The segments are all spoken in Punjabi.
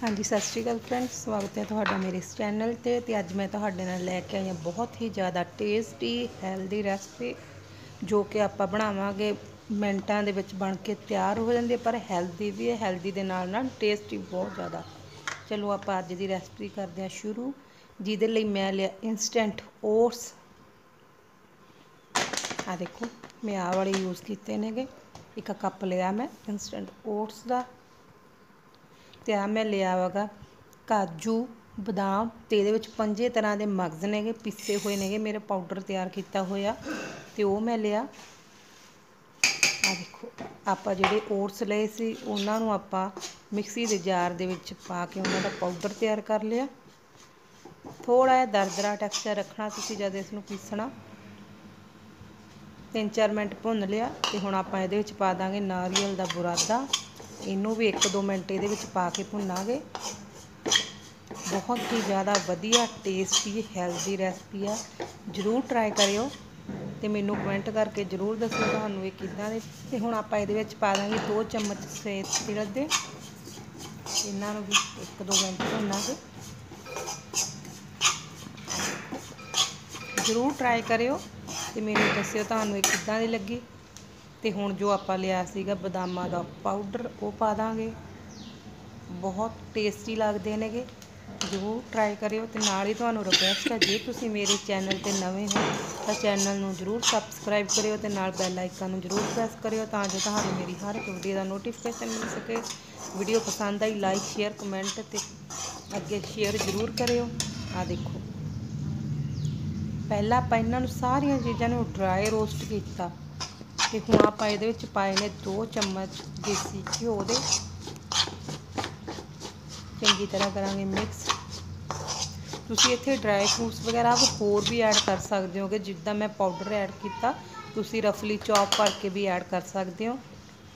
ਹਾਂਜੀ, ਸਤਿ ਸ਼੍ਰੀ ਅਕਾਲ ਫਰੈਂਡਸ ਸਵਾਗਤ ਹੈ ਤੁਹਾਡਾ ਮੇਰੇ ਇਸ ਚੈਨਲ ਤੇ ਤੇ ਅੱਜ ਮੈਂ ਤੁਹਾਡੇ ਨਾਲ ਲੈ ਕੇ ਆਈ ਹਾਂ ਬਹੁਤ ਹੀ ਜ਼ਿਆਦਾ ਟੇਸਟੀ ਹੈਲਦੀ ਰੈਸਪੀ ਜੋ ਕਿ ਆਪਾਂ ਬਣਾਵਾਂਗੇ, ਮਿੰਟਾਂ ਦੇ ਵਿੱਚ ਬਣ ਕੇ ਤਿਆਰ ਹੋ ਜਾਂਦੀ ਹੈ, ਪਰ ਹੈਲਦੀ ਵੀ ਹੈ ਹੈਲਦੀ ਦੇ ਨਾਲ ਨਾਲ ਟੇਸਟੀ ਬਹੁਤ ਜ਼ਿਆਦਾ। ਚਲੋ ਆਪਾਂ ਅੱਜ ਦੀ ਰੈਸਪੀ ਕਰਦੇ ਹਾਂ ਸ਼ੁਰੂ, ਜਿਹਦੇ ਲਈ ਮੈਂ ਲਿਆ ਇਨਸਟੈਂਟ ਓਟਸ ਆ ਦੇਖੋ, ਮੈਂ ਆਹ ਵਾਲੇ ਯੂਜ਼ ਕੀਤੇ ਨੇਗੇ। ਇੱਕ ਕੱਪ ਲਿਆ ਮੈਂ ਇਨਸਟੈਂਟ ਓਟਸ ਦਾ। ਤੇ ਆ ਮੈਂ ਲਿਆ ਵਗਾ ਕਾਜੂ, ਬਦਾਮ ਤੇ ਇਹਦੇ ਵਿੱਚ ਪੰਜੇ ਤਰ੍ਹਾਂ ਦੇ ਮਗਜ਼ ਨੇਗੇ, ਪਿੱਸੇ ਹੋਏ ਨੇਗੇ, ਮੇਰੇ ਪਾਊਡਰ ਤਿਆਰ ਕੀਤਾ ਹੋਇਆ ਤੇ ਉਹ ਮੈਂ ਲਿਆ। ਆ ਦੇਖੋ, ਆਪਾਂ ਜਿਹੜੇ ਓਟਸ ਲਏ ਸੀ, ਉਹਨਾਂ ਨੂੰ ਆਪਾਂ ਮਿਕਸੀ ਦੇ ਜਾਰ ਦੇ ਵਿੱਚ ਪਾ ਕੇ ਉਹਨਾਂ ਦਾ ਪਾਊਡਰ ਤਿਆਰ ਕਰ ਲਿਆ। ਥੋੜਾ ਜਿਹਾ ਦਰਦਰਾ ਟੈਕਸਚਰ ਰੱਖਣਾ, ਤੁਸੀਂ ਜਦ ਇਸ ਨੂੰ ਪੀਸਣਾ 3-4 ਮਿੰਟ ਭੁੰਨ ਲਿਆ ਤੇ ਹੁਣ ਆਪਾਂ ਇਹਦੇ ਵਿੱਚ ਪਾ ਦਾਂਗੇ ਨਾਰੀਅਲ ਦਾ ਬੁਰਾਦਾ। ਇਹਨੂੰ ਵੀ 1-2 ਮਿੰਟ ਇਹਦੇ ਵਿੱਚ ਪਾ ਕੇ ਭੁੰਨਾਂਗੇ। ਬਹੁਤ ਹੀ ਜ਼ਿਆਦਾ ਵਧੀਆ ਟੇਸਟੀ ਹੈਲਦੀ ਰੈਸਪੀ ਆ। ਜਰੂਰ ਟਰਾਈ ਕਰਿਓ ਤੇ ਮੈਨੂੰ ਕਮੈਂਟ ਕਰਕੇ ਜਰੂਰ ਦੱਸਿਓ ਤੁਹਾਨੂੰ ਇਹ ਕਿੱਦਾਂ ਦੇ। ਤੇ ਹੁਣ ਆਪਾਂ ਇਹਦੇ ਵਿੱਚ ਪਾ ਦਾਂਗੇ 2 ਚਮਚ ਸੇਤ ਤਿਲ ਦੇ। ਇਹਨਾਂ ਨੂੰ ਵੀ 1-2 ਮਿੰਟ ਭੁੰਨਾਂਗੇ। ਜਰੂਰ ਟਰਾਈ ਕਰਿਓ ਤੇ ਮੈਨੂੰ ਦੱਸਿਓ ਤੁਹਾਨੂੰ ਇਹ ਕਿੱਦਾਂ ਦੀ ਲੱਗੀ। ਤੇ ਹੁਣ ਜੋ ਆਪਾਂ ਲਿਆ ਸੀਗਾ ਬਦਾਮਾਂ ਦਾ ਪਾਊਡਰ ਉਹ ਪਾ ਦਾਂਗੇ। ਬਹੁਤ ਟੇਸਟੀ ਲੱਗਦੇ ਨੇਗੇ। ਜ਼ਰੂਰ ਟਰਾਈ ਕਰਿਓ ਤੇ ਨਾਲ ਹੀ ਤੁਹਾਨੂੰ ਰਿਕਵੈਸਟ ਹੈ, ਜੇ ਤੁਸੀਂ ਮੇਰੇ ਚੈਨਲ ਤੇ ਨਵੇਂ ਹੋ, ਤਾਂ ਚੈਨਲ ਨੂੰ ਜ਼ਰੂਰ ਸਬਸਕ੍ਰਾਈਬ ਕਰਿਓ ਤੇ ਨਾਲ ਬੈਲ ਆਈਕਨ ਨੂੰ ਜ਼ਰੂਰ ਪ੍ਰੈਸ ਕਰਿਓ ਤਾਂ ਜੋ ਤੁਹਾਨੂੰ ਮੇਰੀ ਹਰ ਇੱਕ ਵੀਡੀਓ ਦਾ ਨੋਟੀਫਿਕੇਸ਼ਨ ਮਿਲ ਸਕੇ। ਵੀਡੀਓ ਪਸੰਦ ਆਈ ਲਾਈਕ ਸ਼ੇਅਰ ਕਮੈਂਟ ਤੇ ਅੱਗੇ ਸ਼ੇਅਰ ਜ਼ਰੂਰ ਕਰਿਓ। ਆ ਦੇਖੋ। ਪਹਿਲਾਂ ਆਪਾਂ ਇਹਨਾਂ ਨੂੰ ਸਾਰੀਆਂ ਚੀਜ਼ਾਂ ਨੂੰ ਡਰਾਈ ਰੋਸਟ ਕੀਤਾ। ਤੇ ਹੁਣ ਆਪਾਂ ਇਹਦੇ ਵਿੱਚ ਪਾਏ ਨੇ 2 ਚਮਚ ਦੇਸੀ ਘਿਓ ਦੇ। ਚੰਗੀ ਤਰ੍ਹਾਂ ਕਰਾਂਗੇ ਮਿਕਸ ਤੁਸੀਂ ਇੱਥੇ ਡਰਾਈ ਫਰੂਟਸ ਵਗੈਰਾ ਹੋਰ ਵੀ ਐਡ ਕਰ ਸਕਦੇ ਹੋਗੇ, ਜਿੱਦਾਂ ਮੈਂ ਪਾਊਡਰ ਐਡ ਕੀਤਾ, ਤੁਸੀਂ ਰਫਲੀ ਚੌਪ ਕਰਕੇ ਵੀ ਐਡ ਕਰ ਸਕਦੇ ਹੋ।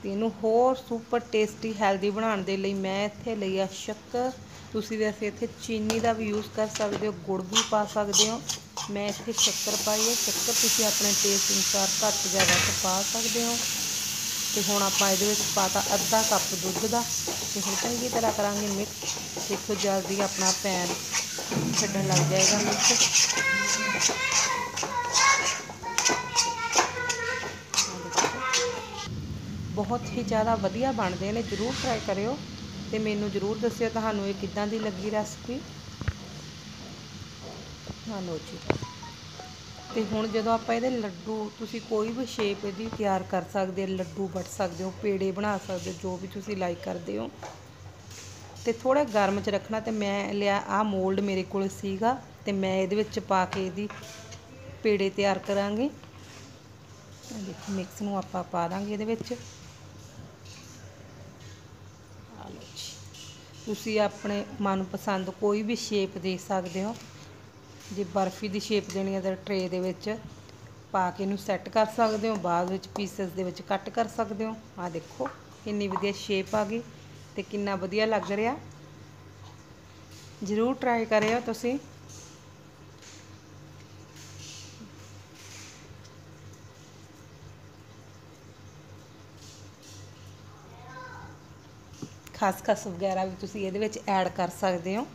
ਤੇ ਇਹਨੂੰ ਹੋਰ ਸੁਪਰ ਟੇਸਟੀ ਹੈਲਦੀ ਬਣਾਉਣ ਦੇ ਲਈ ਮੈਂ ਇੱਥੇ ਲਈ ਆ ਸ਼ੱਕਰ। ਤੁਸੀਂ ਵੈਸੇ ਇੱਥੇ ਚੀਨੀ ਦਾ ਵੀ ਯੂਜ਼ ਕਰ ਸਕਦੇ ਹੋ, ਗੁੜ ਵੀ ਪਾ ਸਕਦੇ ਹੋ। ਮੈਂ ਇੱਥੇ ਸ਼ੱਕਰ ਪਾਈ ਹੈ। ਸ਼ੱਕਰ ਤੁਸੀਂ ਆਪਣੇ ਟੇਸਟ ਅਨੁਸਾਰ ਘੱਟ ਜਾਂ ਵੱਧ ਪਾ ਸਕਦੇ ਹੋ। ਤੇ ਹੁਣ ਆਪਾਂ ਇਹਦੇ ਵਿੱਚ ਪਾਤਾ ਅੱਧਾ ਕੱਪ ਦੁੱਧ ਦਾ। ਤੇ ਹੁਣ ਚੰਗੀ ਤਰ੍ਹਾਂ ਕਰਾਂਗੇ ਮਿਕਸ ਦੇਖੋ ਜਲਦੀ ਆਪਣਾ ਪੈਨ ਛੱਡਣ ਲੱਗ ਜਾਏਗਾ ਮਿਕਸ ਬਹੁਤ ਹੀ ਜ਼ਿਆਦਾ ਵਧੀਆ ਬਣਦੇ ਨੇ। ਜਰੂਰ ਟਰਾਈ ਕਰਿਓ। ਤੇ ਮੈਨੂੰ ਜਰੂਰ ਦੱਸਿਓ ਤੁਹਾਨੂੰ ਇਹ ਕਿੱਦਾਂ ਦੀ ਲੱਗੀ ਰੈਸਪੀ ਹਾਂ ਲੋ ਜੀ ਤੇ ਹੁਣ ਜਦੋਂ ਆਪਾਂ ਇਹਦੇ ਲੱਡੂ, ਤੁਸੀਂ ਕੋਈ ਵੀ ਸ਼ੇਪ ਇਹਦੀ ਤਿਆਰ ਕਰ ਸਕਦੇ ਲੱਡੂ ਵੱਟ ਸਕਦੇ ਹੋ, ਪੇੜੇ ਬਣਾ ਸਕਦੇ ਹੋ, ਜੋ ਵੀ ਤੁਸੀਂ ਲਾਈਕ ਕਰਦੇ ਹੋ। ਤੇ ਥੋੜਾ ਗਰਮ 'ਚ ਰੱਖਣਾ ਤੇ ਮੈਂ ਲਿਆ ਆ ਮੋਲਡ ਮੇਰੇ ਕੋਲ ਸੀਗਾ ਤੇ ਮੈਂ ਇਹਦੇ ਵਿੱਚ ਪਾ ਕੇ ਇਹਦੀ ਪੇੜੇ ਤਿਆਰ ਕਰਾਂਗੇ। ਦੇਖੋ ਮਿਕਸ ਨੂੰ ਆਪਾਂ ਪਾ ਦਾਂਗੇ ਇਹਦੇ ਵਿੱਚ। ਤੁਸੀਂ ਆਪਣੇ ਮਨਪਸੰਦ ਕੋਈ ਵੀ ਸ਼ੇਪ ਦੇ ਸਕਦੇ ਹੋ। ਜੇ ਬਰਫੀ ਦੀ ਸ਼ੇਪ ਦੇਣੀ ਹੈ ਤਾਂ ਟਰੇ ਦੇ ਵਿੱਚ ਪਾ ਕੇ ਇਹਨੂੰ ਸੈੱਟ ਕਰ ਸਕਦੇ ਹੋ। ਬਾਅਦ ਵਿੱਚ ਪੀਸਸ ਦੇ ਵਿੱਚ ਕੱਟ ਕਰ ਸਕਦੇ ਹੋ। ਆ ਦੇਖੋ, ਕਿੰਨੀ ਵਧੀਆ ਸ਼ੇਪ ਆ ਗਈ ਤੇ ਕਿੰਨਾ ਵਧੀਆ ਲੱਗ ਰਿਹਾ। ਜ਼ਰੂਰ ਟਰਾਈ ਕਰਿਓ ਤੁਸੀਂ। ਖਸਖਸ ਵਗੈਰਾ ਵੀ ਤੁਸੀਂ ਇਹਦੇ ਵਿੱਚ ਐਡ ਕਰ ਸਕਦੇ ਹੋ।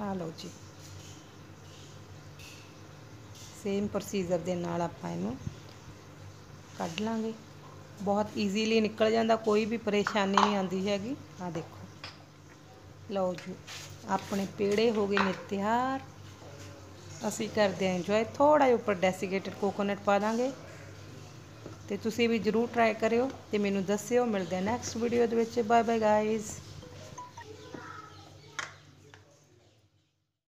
ਆ ਲਓ ਜੀ। ਸੇਮ ਪ੍ਰੋਸੀਜਰ ਦੇ ਨਾਲ ਆਪਾਂ ਇਹਨੂੰ ਕੱਢ ਲਾਂਗੇ। ਬਹੁਤ ਈਜ਼ੀਲੀ ਨਿਕਲ ਜਾਂਦਾ, ਕੋਈ ਵੀ ਪਰੇਸ਼ਾਨੀ ਨਹੀਂ ਆਉਂਦੀ ਹੈਗੀ। ਆ ਦੇਖੋ। ਲਓ ਜੀ, ਆਪਣੇ ਪੇੜੇ ਹੋ ਗਏ ਨੇ ਤਿਆਰ। ਅਸੀਂ ਕਰਦੇ ਹਾਂ ਇੰਜੋਏ ਥੋੜਾ ਜਿਹਾ ਉੱਪਰ ਡੈਸੀਕੇਟਡ ਕੋਕੋਨਟ ਪਾ ਦਾਂਗੇ। ਤੇ ਤੁਸੀਂ ਵੀ ਜਰੂਰ ਟਰਾਈ ਕਰਿਓ ਤੇ ਮੈਨੂੰ ਦੱਸਿਓ। ਮਿਲਦੇ ਆ ਨੈਕਸਟ ਵੀਡੀਓ ਦੇ ਵਿੱਚ। Bye bye guys